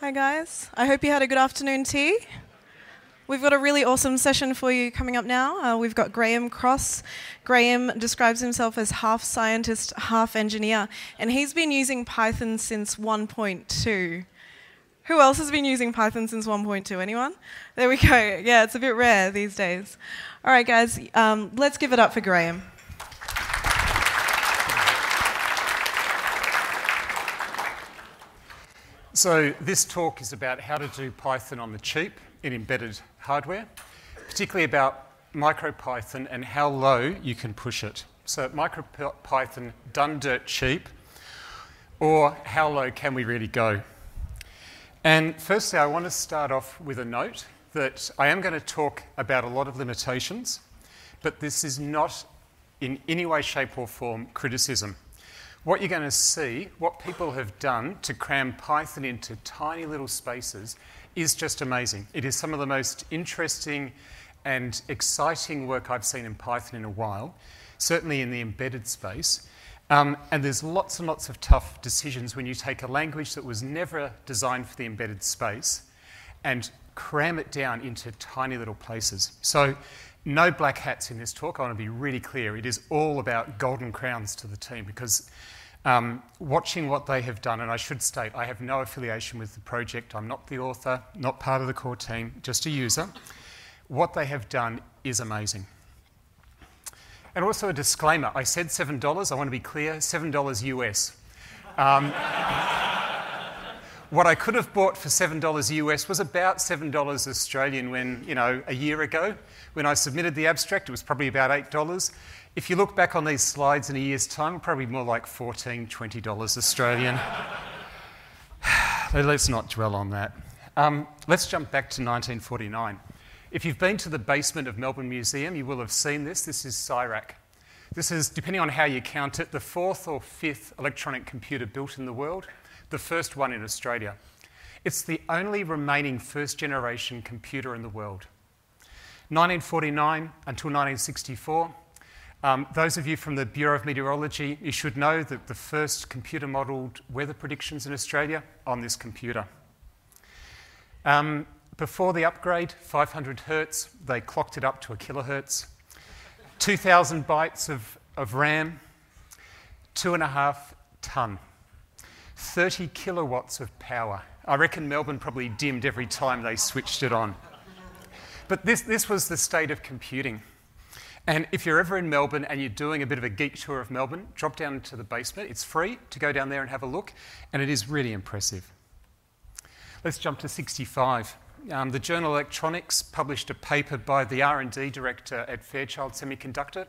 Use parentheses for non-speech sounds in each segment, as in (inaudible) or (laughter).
Hi, guys. I hope you had a good afternoon tea. We've got a really awesome session for you coming up now. Uh, we've got Graeme Cross. Graeme describes himself as half scientist, half engineer, and he's been using Python since 1.2. Who else has been using Python since 1.2? Anyone? There we go. Yeah, it's a bit rare these days. All right, guys, um, let's give it up for Graeme. So this talk is about how to do Python on the cheap in embedded hardware, particularly about MicroPython and how low you can push it. So MicroPython done dirt cheap, or how low can we really go? And firstly, I want to start off with a note that I am going to talk about a lot of limitations, but this is not in any way, shape, or form criticism what you're going to see, what people have done to cram Python into tiny little spaces is just amazing. It is some of the most interesting and exciting work I've seen in Python in a while, certainly in the embedded space. Um, and there's lots and lots of tough decisions when you take a language that was never designed for the embedded space and cram it down into tiny little places. So, no black hats in this talk. I want to be really clear. It is all about golden crowns to the team because um, watching what they have done, and I should state, I have no affiliation with the project. I'm not the author, not part of the core team, just a user. What they have done is amazing. And also a disclaimer I said $7, I want to be clear $7 US. Um, what I could have bought for $7 US was about $7 Australian when, you know, a year ago, when I submitted the abstract, it was probably about $8. If you look back on these slides in a year's time, probably more like $14, $20 Australian. (sighs) let's not dwell on that. Um, let's jump back to 1949. If you've been to the basement of Melbourne Museum, you will have seen this. This is CSIRAC. This is, depending on how you count it, the fourth or fifth electronic computer built in the world, the first one in Australia. It's the only remaining first generation computer in the world. 1949 until 1964, um, those of you from the Bureau of Meteorology, you should know that the first computer modelled weather predictions in Australia on this computer. Um, before the upgrade, 500 hertz, they clocked it up to a kilohertz. 2,000 bytes of, of RAM, two and a half tonne, 30 kilowatts of power. I reckon Melbourne probably dimmed every time they switched it on. But this, this was the state of computing. And if you're ever in Melbourne and you're doing a bit of a geek tour of Melbourne, drop down into the basement. It's free to go down there and have a look, and it is really impressive. Let's jump to 65. Um, the journal Electronics published a paper by the R&D director at Fairchild Semiconductor,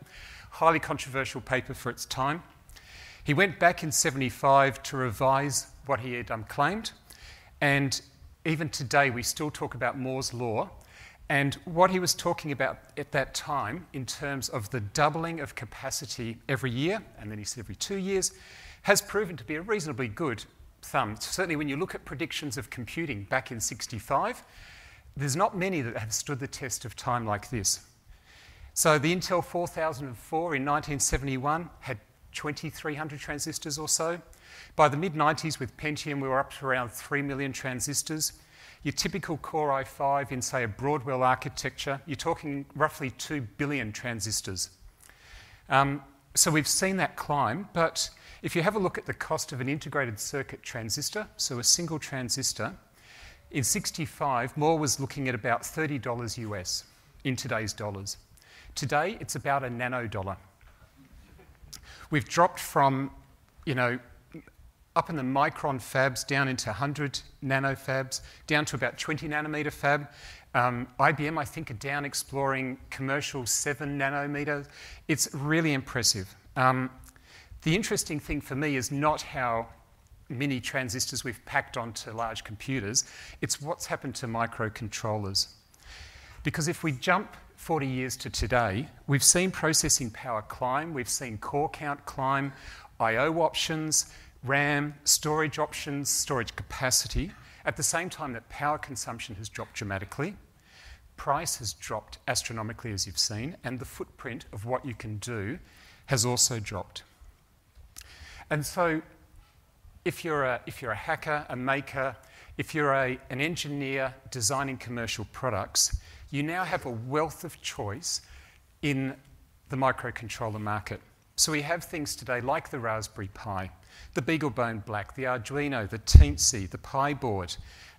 highly controversial paper for its time. He went back in 75 to revise what he had um, claimed, and even today we still talk about Moore's law and what he was talking about at that time, in terms of the doubling of capacity every year, and then he said every two years, has proven to be a reasonably good thumb. Certainly, when you look at predictions of computing back in 65, there's not many that have stood the test of time like this. So, the Intel 4004 in 1971 had 2,300 transistors or so. By the mid 90s, with Pentium, we were up to around 3 million transistors. Your typical Core i5 in, say, a Broadwell architecture, you're talking roughly 2 billion transistors. Um, so we've seen that climb, but if you have a look at the cost of an integrated circuit transistor, so a single transistor, in 65, Moore was looking at about $30 US in today's dollars. Today, it's about a nano dollar. We've dropped from, you know, up in the micron fabs down into 100 nano fabs, down to about 20 nanometer fab. Um, IBM, I think, are down exploring commercial 7 nanometer. It's really impressive. Um, the interesting thing for me is not how many transistors we've packed onto large computers, it's what's happened to microcontrollers. Because if we jump 40 years to today, we've seen processing power climb, we've seen core count climb, I/O options, RAM, storage options, storage capacity, at the same time that power consumption has dropped dramatically, price has dropped astronomically, as you've seen, and the footprint of what you can do has also dropped. And so, if you're a, if you're a hacker, a maker, if you're a, an engineer designing commercial products, you now have a wealth of choice in the microcontroller market. So we have things today like the Raspberry Pi, the BeagleBone Black, the Arduino, the Teensy, the PyBoard,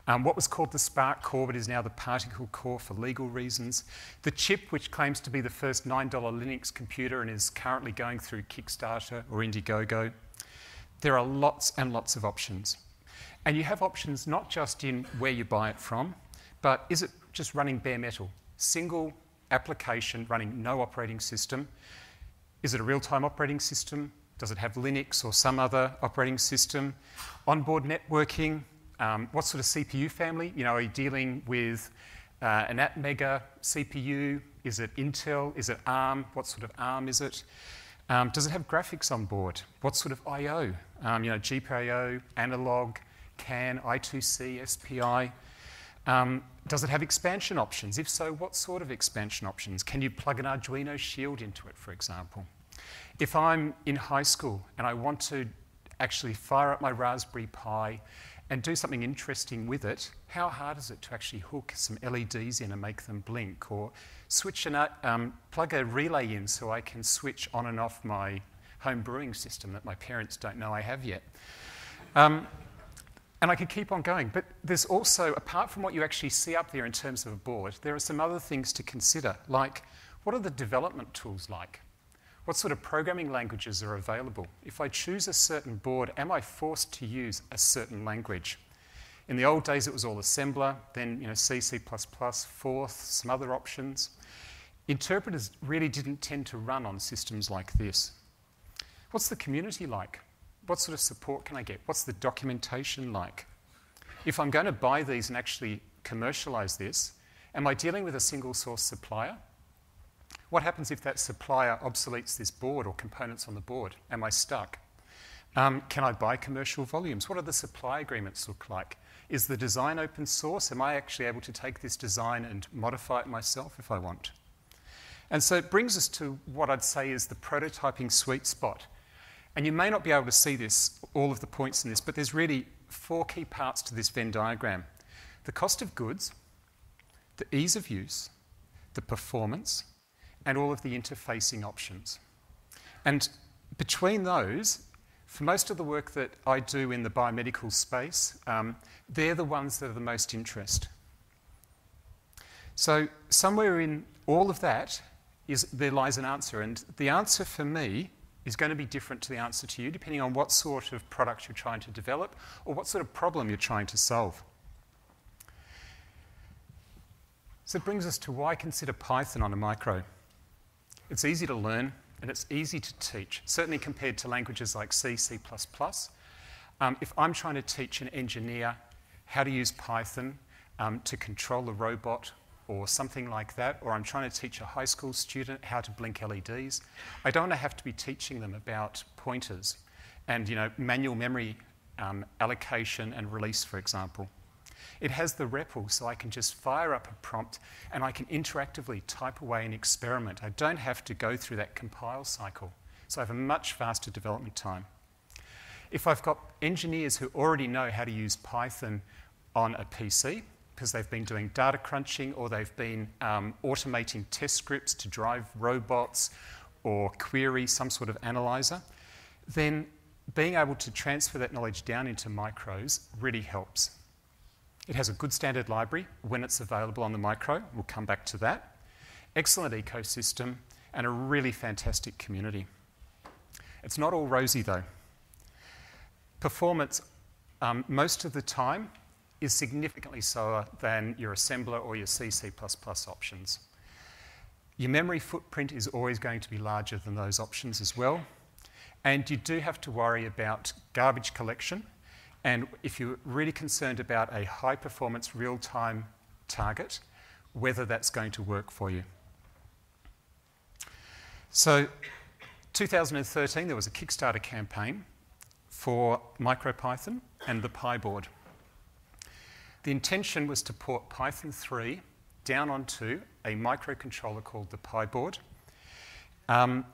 um, what was called the Spark core, but is now the Particle core for legal reasons. The chip, which claims to be the first $9 Linux computer and is currently going through Kickstarter or Indiegogo. There are lots and lots of options. And you have options not just in where you buy it from, but is it just running bare metal? Single application running no operating system. Is it a real time operating system? Does it have Linux or some other operating system? Onboard networking, um, what sort of CPU family? You know, are you dealing with uh, an Atmega CPU? Is it Intel? Is it ARM? What sort of ARM is it? Um, does it have graphics on board? What sort of I/O? Um, you know, GPIO, analog, CAN, I2C, SPI. Um, does it have expansion options? If so, what sort of expansion options? Can you plug an Arduino Shield into it, for example? If I'm in high school and I want to actually fire up my Raspberry Pi and do something interesting with it, how hard is it to actually hook some LEDs in and make them blink, or switch an, um, plug a relay in so I can switch on and off my home brewing system that my parents don't know I have yet. Um, and I could keep on going. But there's also, apart from what you actually see up there in terms of a board, there are some other things to consider, like what are the development tools like? What sort of programming languages are available? If I choose a certain board, am I forced to use a certain language? In the old days, it was all assembler, then you know, C, C++, Forth, some other options. Interpreters really didn't tend to run on systems like this. What's the community like? What sort of support can I get? What's the documentation like? If I'm going to buy these and actually commercialize this, am I dealing with a single source supplier? What happens if that supplier obsoletes this board or components on the board? Am I stuck? Um, can I buy commercial volumes? What do the supply agreements look like? Is the design open source? Am I actually able to take this design and modify it myself if I want? And so it brings us to what I'd say is the prototyping sweet spot. And you may not be able to see this, all of the points in this, but there's really four key parts to this Venn diagram the cost of goods, the ease of use, the performance, and all of the interfacing options. And between those, for most of the work that I do in the biomedical space, um, they're the ones that are the most interest. So, somewhere in all of that, is, there lies an answer. And the answer for me is going to be different to the answer to you, depending on what sort of product you're trying to develop or what sort of problem you're trying to solve. So, it brings us to why consider Python on a micro. It's easy to learn and it's easy to teach, certainly compared to languages like C, C++. Um, if I'm trying to teach an engineer how to use Python um, to control a robot or something like that, or I'm trying to teach a high school student how to blink LEDs, I don't have to be teaching them about pointers and you know, manual memory um, allocation and release, for example. It has the REPL, so I can just fire up a prompt and I can interactively type away an experiment. I don't have to go through that compile cycle, so I have a much faster development time. If I've got engineers who already know how to use Python on a PC, because they've been doing data crunching or they've been um, automating test scripts to drive robots or query some sort of analyzer, then being able to transfer that knowledge down into micros really helps. It has a good standard library when it's available on the micro. We'll come back to that. Excellent ecosystem and a really fantastic community. It's not all rosy though. Performance, um, most of the time, is significantly slower than your assembler or your C, options. Your memory footprint is always going to be larger than those options as well. And you do have to worry about garbage collection and if you're really concerned about a high performance real time target, whether that's going to work for you. So, 2013, there was a Kickstarter campaign for MicroPython and the PyBoard. The intention was to port Python 3 down onto a microcontroller called the PyBoard. Um,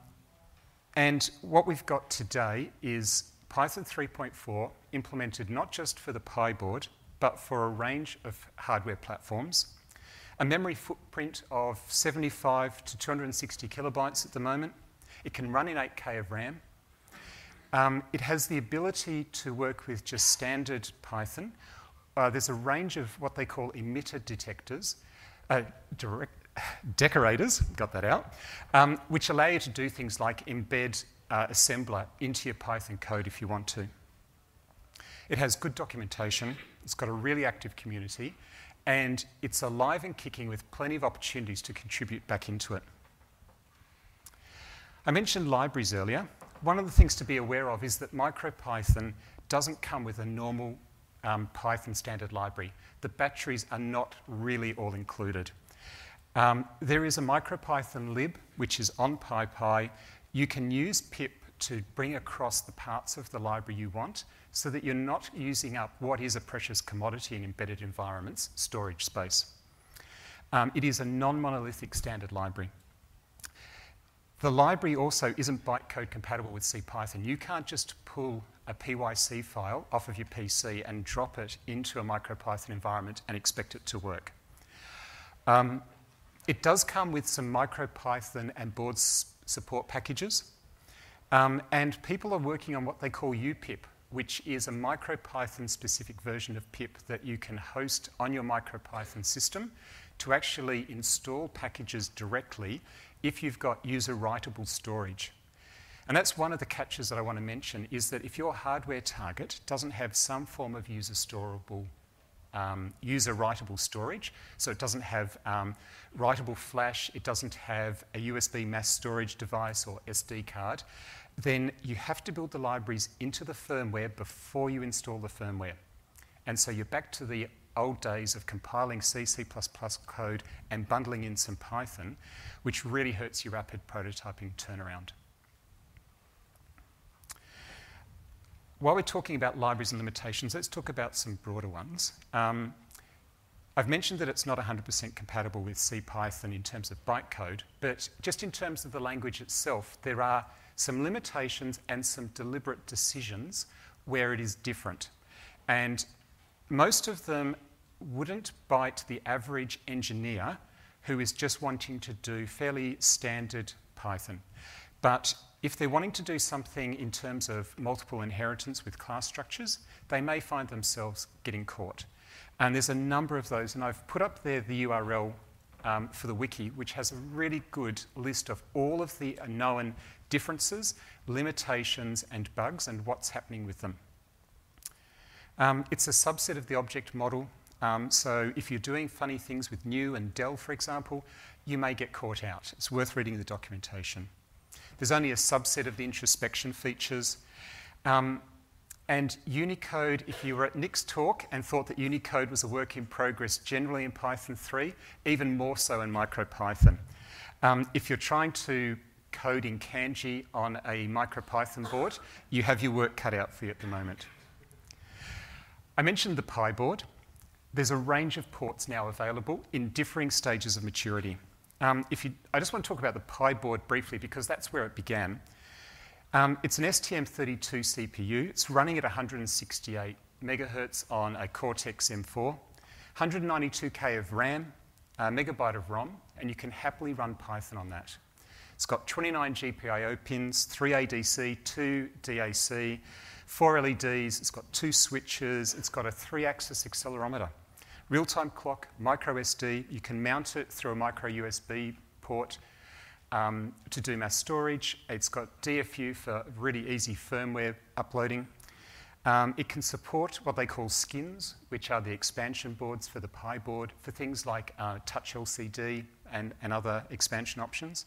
and what we've got today is Python 3.4 implemented not just for the PyBoard, but for a range of hardware platforms. A memory footprint of 75 to 260 kilobytes at the moment. It can run in 8K of RAM. Um, it has the ability to work with just standard Python. Uh, there's a range of what they call emitter detectors, uh, direct, decorators, got that out, um, which allow you to do things like embed uh, assembler into your Python code if you want to. It has good documentation, it's got a really active community, and it's alive and kicking with plenty of opportunities to contribute back into it. I mentioned libraries earlier. One of the things to be aware of is that MicroPython doesn't come with a normal um, Python standard library. The batteries are not really all included. Um, there is a MicroPython lib, which is on PyPI. You can use pip to bring across the parts of the library you want so that you're not using up what is a precious commodity in embedded environments, storage space. Um, it is a non-monolithic standard library. The library also isn't bytecode compatible with CPython. You can't just pull a PYC file off of your PC and drop it into a MicroPython environment and expect it to work. Um, it does come with some MicroPython and board support packages. Um, and people are working on what they call UPip, which is a MicroPython specific version of pip that you can host on your MicroPython system to actually install packages directly if you've got user writable storage. And that's one of the catches that I want to mention is that if your hardware target doesn't have some form of user storable, um, user writable storage, so it doesn't have um, writable flash, it doesn't have a USB mass storage device or SD card, then you have to build the libraries into the firmware before you install the firmware. And so you're back to the old days of compiling C, C++ code and bundling in some Python, which really hurts your rapid prototyping turnaround. While we're talking about libraries and limitations, let's talk about some broader ones. Um, I've mentioned that it's not 100% compatible with CPython in terms of bytecode, but just in terms of the language itself, there are some limitations and some deliberate decisions where it is different. And most of them wouldn't bite the average engineer who is just wanting to do fairly standard Python. But if they're wanting to do something in terms of multiple inheritance with class structures, they may find themselves getting caught. And there's a number of those, and I've put up there the URL um, for the wiki, which has a really good list of all of the known differences, limitations, and bugs, and what's happening with them. Um, it's a subset of the object model. Um, so if you're doing funny things with new and del, for example, you may get caught out. It's worth reading the documentation. There's only a subset of the introspection features. Um, and Unicode, if you were at Nick's talk and thought that Unicode was a work in progress generally in Python 3, even more so in MicroPython. Um, if you're trying to code in Kanji on a MicroPython board, you have your work cut out for you at the moment. I mentioned the PyBoard. There's a range of ports now available in differing stages of maturity. Um, if you, I just want to talk about the PyBoard briefly because that's where it began. Um, it's an STM32 CPU. It's running at 168 megahertz on a Cortex M4, 192k of RAM, a megabyte of ROM, and you can happily run Python on that. It's got 29 GPIO pins, 3 ADC, 2 DAC, 4 LEDs, it's got two switches, it's got a three axis accelerometer real-time clock, micro SD. You can mount it through a micro USB port um, to do mass storage. It's got DFU for really easy firmware uploading. Um, it can support what they call skins, which are the expansion boards for the PyBoard for things like uh, touch LCD and, and other expansion options.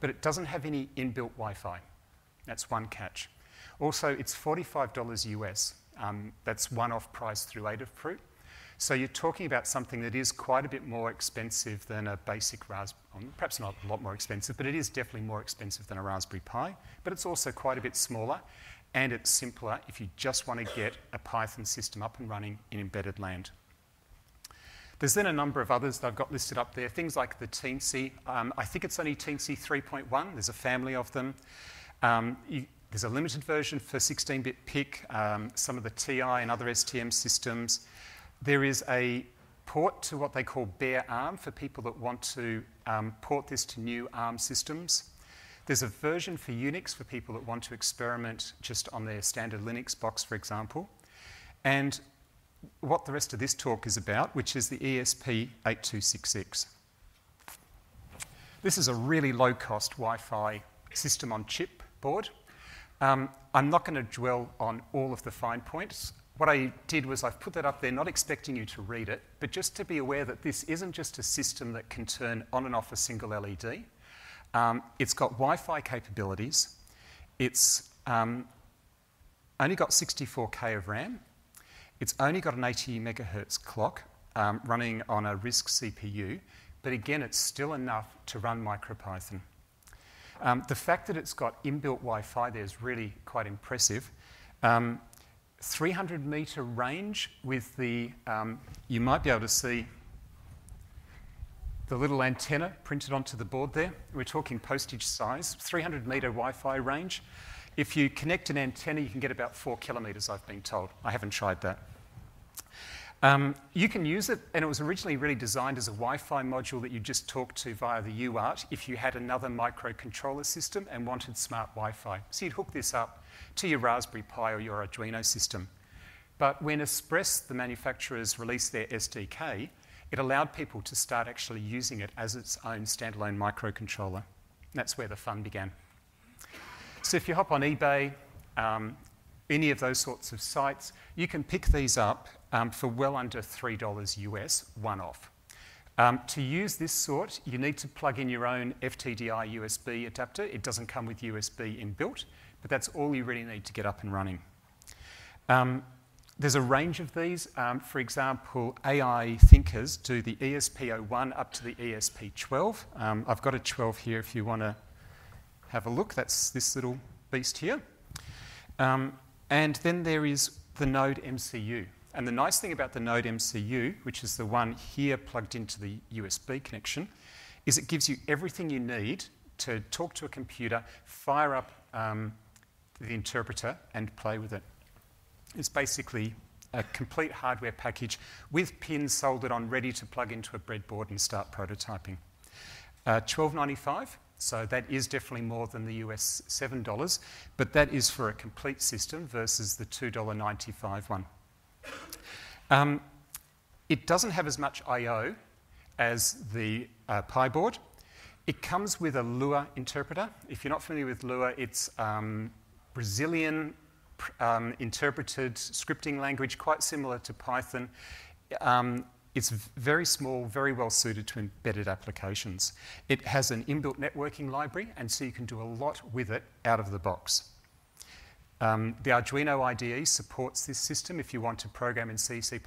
But it doesn't have any inbuilt Wi-Fi. That's one catch. Also, it's $45 US. Um, that's one-off price through Adafruit. So you're talking about something that is quite a bit more expensive than a basic Raspberry, perhaps not a lot more expensive, but it is definitely more expensive than a Raspberry Pi. But it's also quite a bit smaller and it's simpler if you just want to get a Python system up and running in embedded land. There's then a number of others that I've got listed up there, things like the Teensy. Um, I think it's only Teensy 3.1. There's a family of them. Um, you, there's a limited version for 16-bit PIC, um, some of the TI and other STM systems. There is a port to what they call bare ARM for people that want to um, port this to new ARM systems. There's a version for Unix for people that want to experiment just on their standard Linux box, for example. And what the rest of this talk is about, which is the ESP8266. This is a really low cost Wi Fi system on chip board. Um, I'm not going to dwell on all of the fine points. What I did was I've put that up there, not expecting you to read it, but just to be aware that this isn't just a system that can turn on and off a single LED. Um, it's got Wi Fi capabilities. It's um, only got 64K of RAM. It's only got an 80 megahertz clock um, running on a RISC CPU, but again, it's still enough to run MicroPython. Um, the fact that it's got inbuilt Wi Fi there is really quite impressive. Um, 300 metre range with the, um, you might be able to see the little antenna printed onto the board there. We're talking postage size, 300 metre Wi Fi range. If you connect an antenna, you can get about four kilometres, I've been told. I haven't tried that. Um, you can use it, and it was originally really designed as a Wi Fi module that you just talk to via the UART if you had another microcontroller system and wanted smart Wi Fi. So you'd hook this up to your Raspberry Pi or your Arduino system. But when Espress, the manufacturers, released their SDK, it allowed people to start actually using it as its own standalone microcontroller. That's where the fun began. So if you hop on eBay, um, any of those sorts of sites, you can pick these up um, for well under $3 US, one off. Um, to use this sort, you need to plug in your own FTDI USB adapter. It doesn't come with USB inbuilt, but that's all you really need to get up and running. Um, there's a range of these. Um, for example, AI thinkers do the ESP01 up to the ESP12. Um, I've got a 12 here if you want to have a look. That's this little beast here. Um, and then there is the Node MCU. And the nice thing about the Node MCU, which is the one here plugged into the USB connection, is it gives you everything you need to talk to a computer, fire up um, the interpreter, and play with it. It's basically a complete hardware package with pins soldered on, ready to plug into a breadboard and start prototyping. Uh, $12.95 so that is definitely more than the US $7, but that is for a complete system versus the $2.95 one. Um, it doesn't have as much I.O. as the uh, PyBoard. It comes with a Lua interpreter. If you're not familiar with Lua, it's um, Brazilian um, interpreted scripting language, quite similar to Python. Um, it's very small, very well suited to embedded applications. It has an inbuilt networking library, and so you can do a lot with it out of the box. Um, the Arduino IDE supports this system if you want to program in C, C++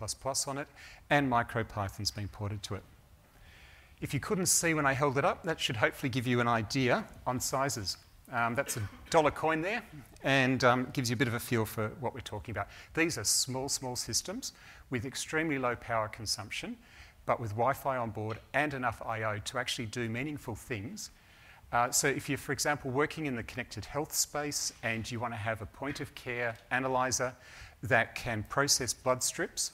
on it, and MicroPython's been ported to it. If you couldn't see when I held it up, that should hopefully give you an idea on sizes. Um, that's a dollar coin there and um, gives you a bit of a feel for what we're talking about. These are small, small systems with extremely low power consumption, but with Wi Fi on board and enough I/O to actually do meaningful things. Uh, so, if you're, for example, working in the connected health space and you want to have a point of care analyzer that can process blood strips,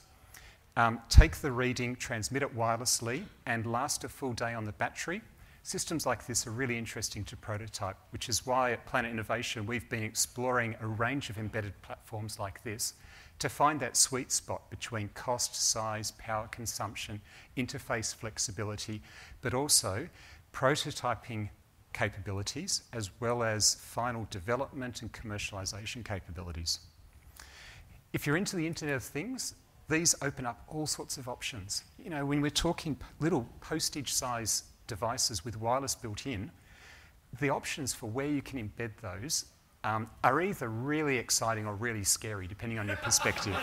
um, take the reading, transmit it wirelessly, and last a full day on the battery, systems like this are really interesting to prototype, which is why at Planet Innovation we've been exploring a range of embedded platforms like this to find that sweet spot between cost, size, power consumption, interface flexibility, but also prototyping capabilities as well as final development and commercialization capabilities. If you're into the Internet of Things, these open up all sorts of options. You know, when we're talking little postage size devices with wireless built in, the options for where you can embed those um, are either really exciting or really scary, depending on your perspective.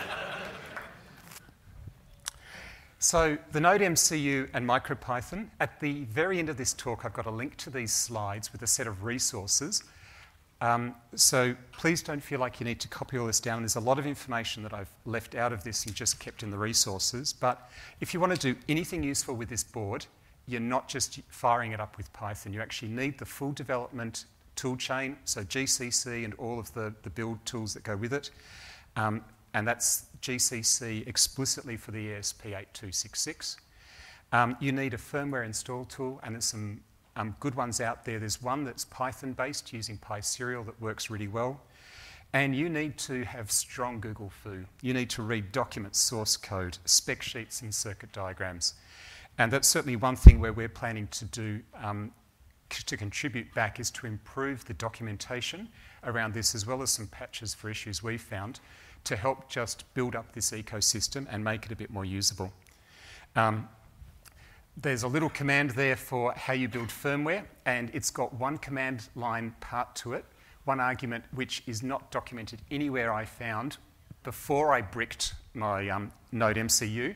so, the Node MCU and MicroPython, at the very end of this talk, I've got a link to these slides with a set of resources. Um, so, please don't feel like you need to copy all this down. There's a lot of information that I've left out of this and just kept in the resources. But if you want to do anything useful with this board, you're not just firing it up with Python. You actually need the full development toolchain, so GCC and all of the, the build tools that go with it. Um, and that's GCC explicitly for the ESP8266. Um, you need a firmware install tool, and there's some um, good ones out there. There's one that's Python based using PySerial that works really well. And you need to have strong Google fu. You need to read documents, source code, spec sheets, and circuit diagrams. And that's certainly one thing where we're planning to do um, to contribute back is to improve the documentation around this, as well as some patches for issues we found, to help just build up this ecosystem and make it a bit more usable. Um, there's a little command there for how you build firmware, and it's got one command line part to it, one argument which is not documented anywhere I found before I bricked my um, Node MCU.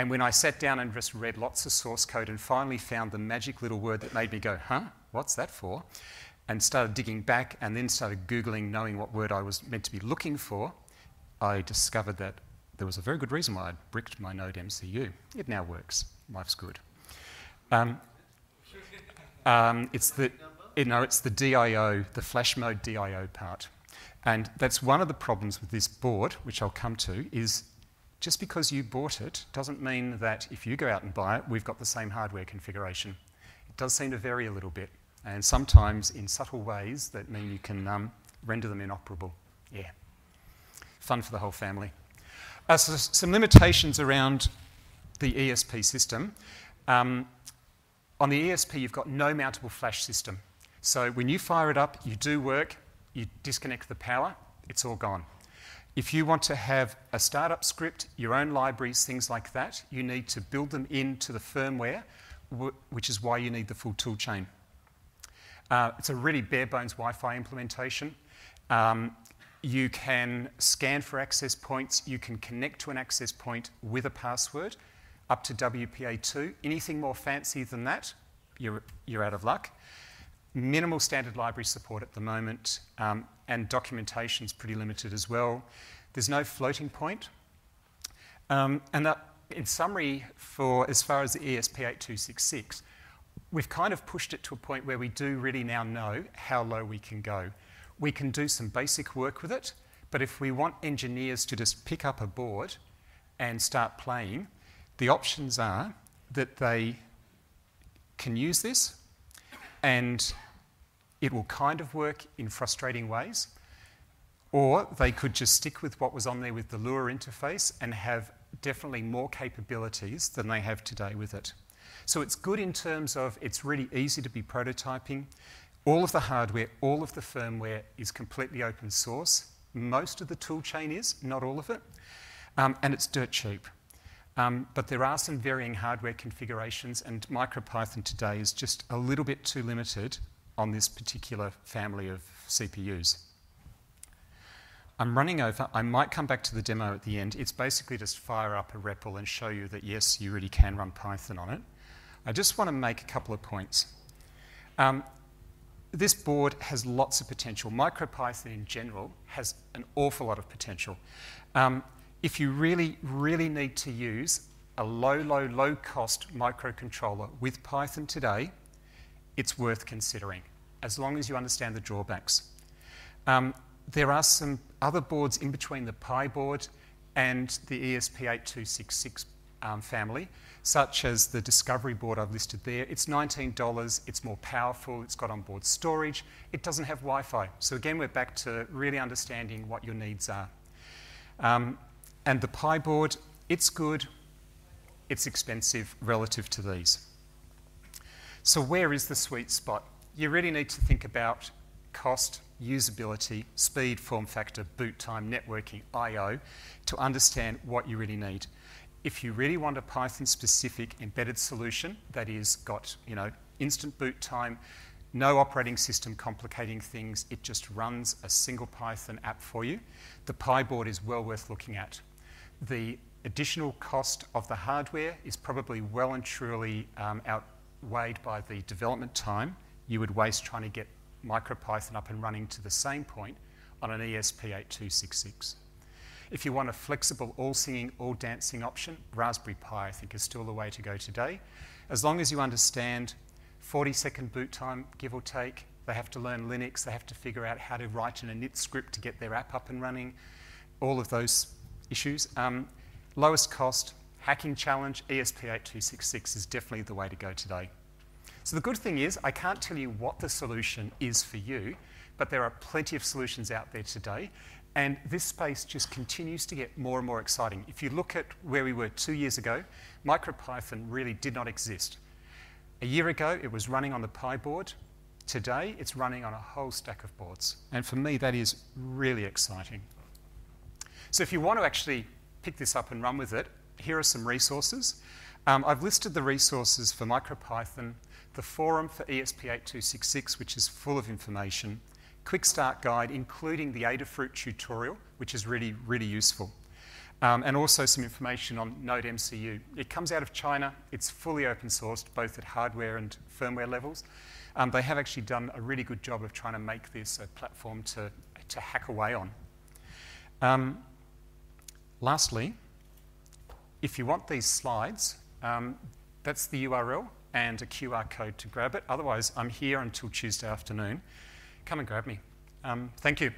And when I sat down and just read lots of source code and finally found the magic little word that made me go, huh, what's that for? And started digging back and then started Googling, knowing what word I was meant to be looking for, I discovered that there was a very good reason why I'd bricked my Node MCU. It now works. Life's good. Um, um, it's the know, it's the DIO, the flash mode DIO part. And that's one of the problems with this board, which I'll come to, is just because you bought it doesn't mean that if you go out and buy it, we've got the same hardware configuration. It does seem to vary a little bit, and sometimes in subtle ways that mean you can um, render them inoperable. Yeah. Fun for the whole family. Uh, so some limitations around the ESP system. Um, on the ESP, you've got no mountable flash system. So when you fire it up, you do work, you disconnect the power, it's all gone. If you want to have a startup script, your own libraries, things like that, you need to build them into the firmware, which is why you need the full toolchain. Uh, it's a really bare bones Wi Fi implementation. Um, you can scan for access points, you can connect to an access point with a password up to WPA2. Anything more fancy than that, you're, you're out of luck minimal standard library support at the moment, um, and documentation is pretty limited as well. There's no floating point. Um, and that, in summary, for as far as the ESP8266, we've kind of pushed it to a point where we do really now know how low we can go. We can do some basic work with it, but if we want engineers to just pick up a board and start playing, the options are that they can use this and it will kind of work in frustrating ways. Or they could just stick with what was on there with the Lua interface and have definitely more capabilities than they have today with it. So it's good in terms of it's really easy to be prototyping. All of the hardware, all of the firmware is completely open source. Most of the toolchain is, not all of it. Um, and it's dirt cheap. Um, but there are some varying hardware configurations, and MicroPython today is just a little bit too limited on this particular family of CPUs. I'm running over. I might come back to the demo at the end. It's basically just fire up a REPL and show you that, yes, you really can run Python on it. I just want to make a couple of points. Um, this board has lots of potential. MicroPython in general has an awful lot of potential. Um, if you really, really need to use a low, low, low cost microcontroller with Python today, it's worth considering, as long as you understand the drawbacks. Um, there are some other boards in between the PyBoard and the ESP8266 um, family, such as the Discovery board I've listed there. It's $19, it's more powerful, it's got onboard storage, it doesn't have Wi Fi. So, again, we're back to really understanding what your needs are. Um, and the PyBoard, it's good, it's expensive relative to these. So, where is the sweet spot? You really need to think about cost, usability, speed, form factor, boot time, networking, I/O, to understand what you really need. If you really want a Python-specific embedded solution that is got, you know, instant boot time, no operating system complicating things, it just runs a single Python app for you. The PyBoard is well worth looking at the additional cost of the hardware is probably well and truly um, outweighed by the development time you would waste trying to get MicroPython up and running to the same point on an ESP8266. If you want a flexible all singing, all dancing option, Raspberry Pi I think is still the way to go today. As long as you understand 40 second boot time, give or take, they have to learn Linux, they have to figure out how to write in a init script to get their app up and running, all of those issues. Um, lowest cost, hacking challenge, ESP8266 is definitely the way to go today. So the good thing is, I can't tell you what the solution is for you, but there are plenty of solutions out there today. And this space just continues to get more and more exciting. If you look at where we were two years ago, MicroPython really did not exist. A year ago, it was running on the PyBoard. Today, it's running on a whole stack of boards. And for me, that is really exciting. So if you want to actually pick this up and run with it, here are some resources. Um, I've listed the resources for MicroPython, the forum for ESP8266, which is full of information, quick start guide, including the Adafruit tutorial, which is really, really useful. Um, and also some information on Node MCU. It comes out of China. It's fully open sourced, both at hardware and firmware levels. Um, they have actually done a really good job of trying to make this a platform to, to hack away on. Um, lastly, if you want these slides, um, that's the URL and a QR code to grab it. Otherwise, I'm here until Tuesday afternoon. Come and grab me. Um, thank you.